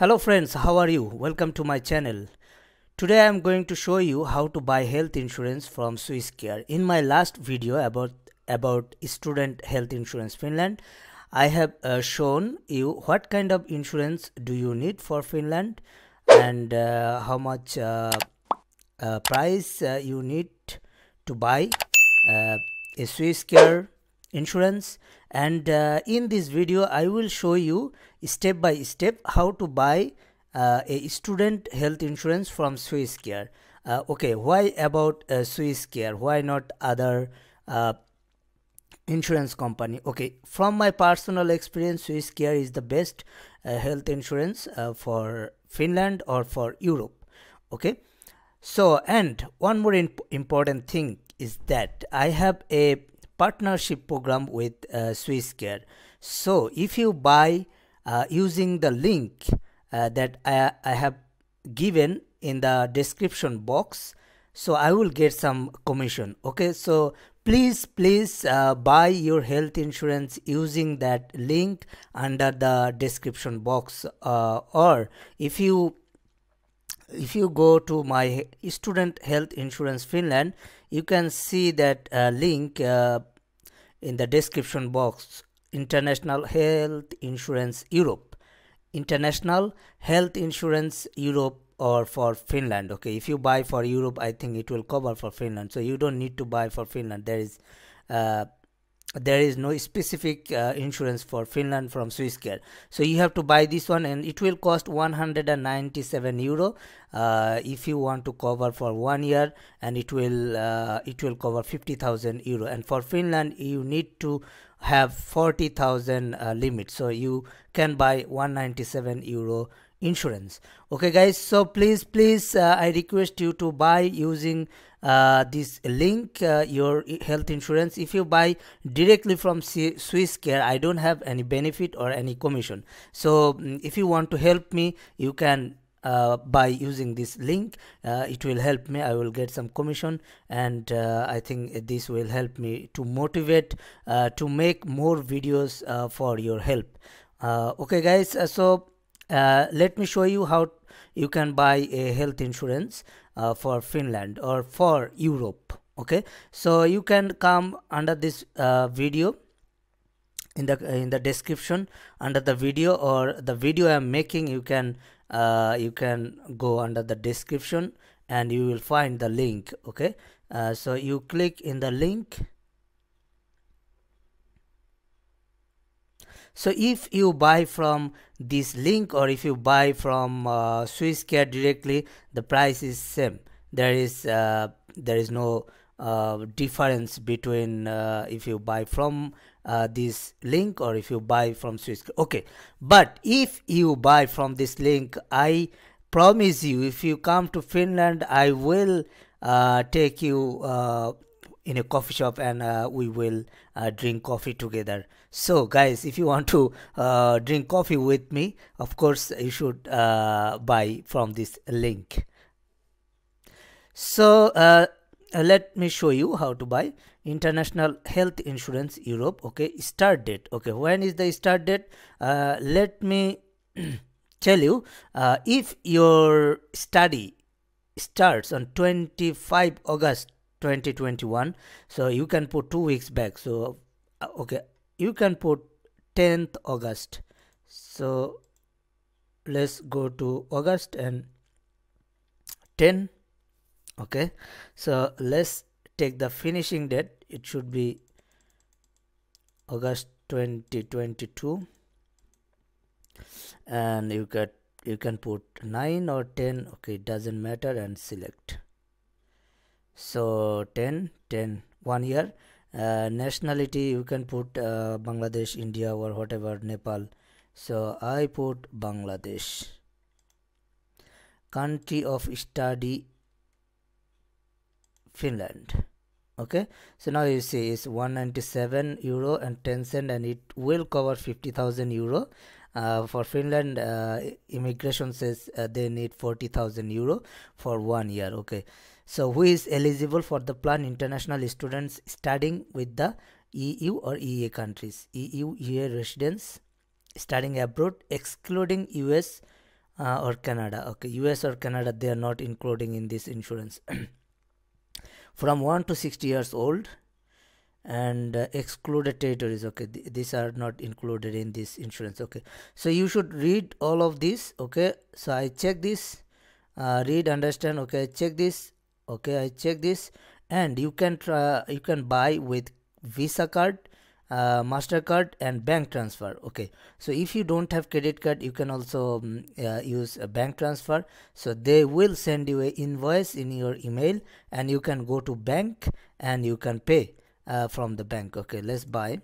Hello friends, how are you? Welcome to my channel. Today I am going to show you how to buy health insurance from Swisscare. In my last video about about student health insurance Finland, I have uh, shown you what kind of insurance do you need for Finland and uh, how much uh, uh price uh, you need to buy uh, a Swisscare insurance and uh, in this video I will show you step by step how to buy uh, a student health insurance from Swisscare. Uh, okay, why about uh, Swisscare? Why not other uh, insurance company? Okay, from my personal experience, Swisscare is the best uh, health insurance uh, for Finland or for Europe. Okay, so and one more imp important thing is that I have a partnership program with uh, Swisscare. So if you buy uh, using the link uh, that I, I have given in the description box, so I will get some commission. Okay, so please please uh, buy your health insurance using that link under the description box uh, or if you if you go to my student health insurance finland you can see that uh, link uh, in the description box. International health insurance europe. International health insurance europe or for finland okay? If you buy for europe i think it will cover for finland. So you don't need to buy for finland. There is uh, there is no specific uh, insurance for Finland from Swisscare. So you have to buy this one and it will cost 197 euro uh, if you want to cover for one year and it will uh, it will cover 50,000 euro. And for Finland you need to have 40,000 uh, limit. So you can buy 197 euro insurance. Okay guys. So please please uh, i request you to buy using uh, this link uh, your health insurance. If you buy directly from Swisscare I don't have any benefit or any commission. So mm, if you want to help me you can uh, by using this link. Uh, it will help me. I will get some commission and uh, i think this will help me to motivate uh, to make more videos uh, for your help. Uh, okay guys. So let me show you how you can buy a health insurance uh, for Finland or for Europe okay? So you can come under this uh, video in the in the description under the video or the video I'm making you can uh, you can go under the description and you will find the link okay? Uh, so you click in the link so if you buy from this link or if you buy from uh, Swisscare directly the price is same. There is uh, there is no uh, difference between uh, if you buy from uh, this link or if you buy from Swisscare. Okay. But if you buy from this link I promise you if you come to Finland I will uh, take you in a coffee shop and uh, we will uh, drink coffee together. So guys if you want to uh, drink coffee with me of course you should uh, buy from this link. So uh, uh, let me show you how to buy. International health insurance europe okay start date okay. When is the start date? Let me tell you if your study starts on 25 august 2021 so you can put two weeks back. So uh, okay you can put 10th august. So let's go to august and 10 okay? So let's take the finishing date. It should be august 2022 and you get you can put 9 or 10 okay it doesn't matter and select so 10 10 one year. Uh, nationality you can put uh, bangladesh india or whatever nepal. So i put bangladesh. Country of study finland. Okay? So now you see it's 197 euro and 10 cent and it will cover 50000 euro uh, for Finland, uh, immigration says uh, they need 40,000 euro for one year. Okay, so who is eligible for the plan? International students studying with the EU or EA countries. EU EA residents studying abroad, excluding US uh, or Canada okay US or Canada they are not including in this insurance from 1 to 60 years old and uh, excluded territories okay? Th these are not included in this insurance okay? So you should read all of this okay? So i check this uh, read understand okay? Check this okay? I check this and you can try you can buy with visa card uh, mastercard and bank transfer okay? So if you don't have credit card you can also um, uh, use a bank transfer. So they will send you a invoice in your email and you can go to bank and you can pay uh, from the bank. Okay let's buy.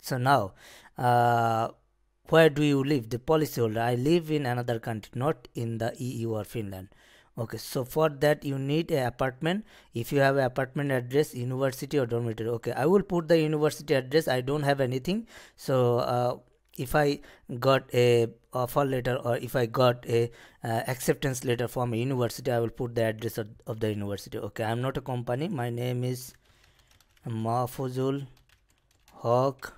So now uh, where do you live? The policyholder i live in another country not in the eu or finland. Okay so for that you need a apartment. If you have an apartment address university or dormitory. Okay i will put the university address. I don't have anything. So uh, if i got a offer letter or if i got a uh, acceptance letter from a university i will put the address of, of the university. Okay i'm not a company. My name is mahfuzul haque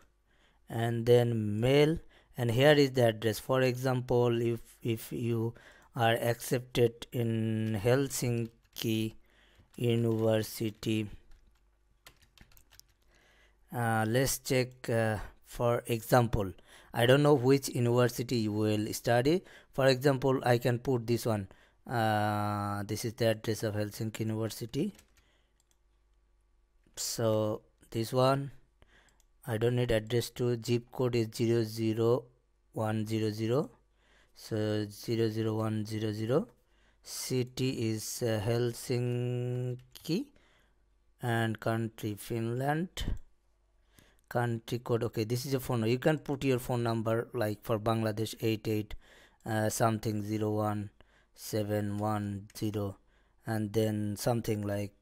and then mail and here is the address. For example if if you are accepted in Helsinki University. Uh, let's check uh, for example. I don't know which university you will study. For example I can put this one. Uh, this is the address of Helsinki University so this one I don't need address to zip code is 00100 so 00100 city is uh, Helsinki and country Finland. Country code okay this is a phone you can put your phone number like for Bangladesh 88 uh, something 01710 and then something like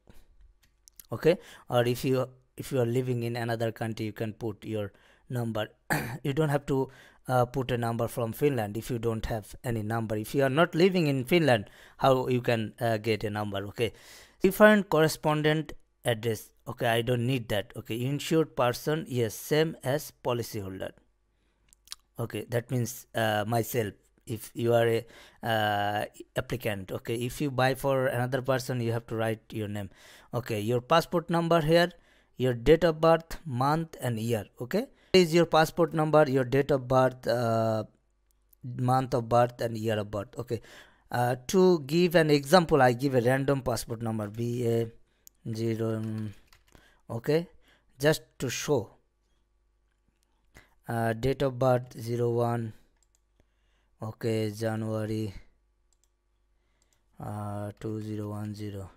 okay? Or if you if you are living in another country you can put your number. You don't have to uh, put a number from Finland if you don't have any number. If you are not living in Finland how you can uh, get a number okay? Different correspondent address okay? I don't need that okay? Insured person yes same as policyholder. Okay that means uh, myself if you are a uh, applicant okay? If you buy for another person you have to write your name. Okay your passport number here your date of birth month and year okay? Is your passport number your date of birth uh, month of birth and year of birth okay? Uh, to give an example i give a random passport number b a 0 um, okay? Just to show. Uh, date of birth 01 okay january uh, 2010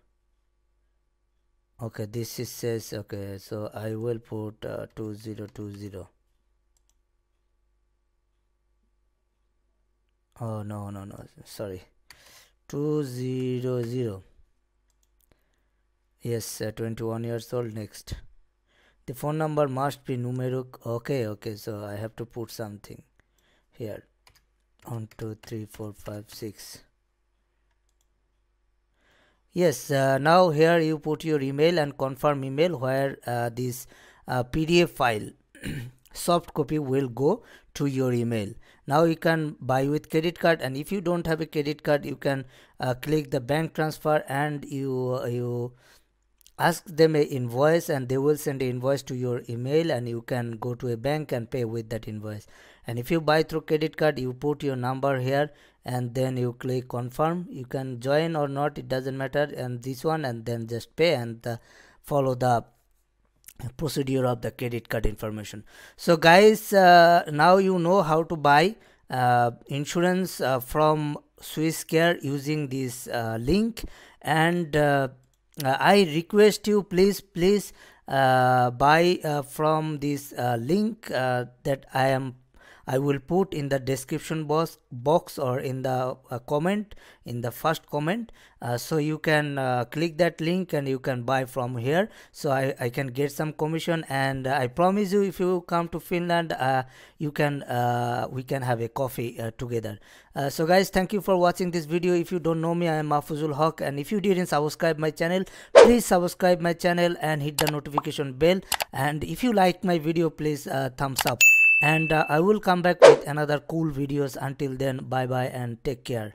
okay this is says okay so i will put uh, 2020 oh no no no sorry. 200 yes uh, 21 years old next. The phone number must be numeric. Okay okay so i have to put something here one two three four five six. Yes uh, now here you put your email and confirm email where uh, this uh, pdf file soft copy will go to your email. Now you can buy with credit card and if you don't have a credit card you can uh, click the bank transfer and you uh, you ask them a invoice and they will send an invoice to your email and you can go to a bank and pay with that invoice. And if you buy through credit card you put your number here and then you click confirm. You can join or not it doesn't matter. And this one and then just pay and uh, follow the procedure of the credit card information. So guys uh, now you know how to buy uh, insurance uh, from Swisscare using this uh, link. And I request you please please uh, buy uh, from this uh, link that I am I will put in the description box box or in the uh, comment in the first comment. Uh, so you can uh, click that link and you can buy from here. So I, I can get some commission and I promise you if you come to Finland uh, you can uh, we can have a coffee uh, together. So guys thank you for watching this video. If you don't know me I am Mahfuzul Haque. And if you didn't subscribe my channel please subscribe my channel and hit the notification bell. And if you like my video please thumbs up and uh, i will come back with another cool videos. Until then bye bye and take care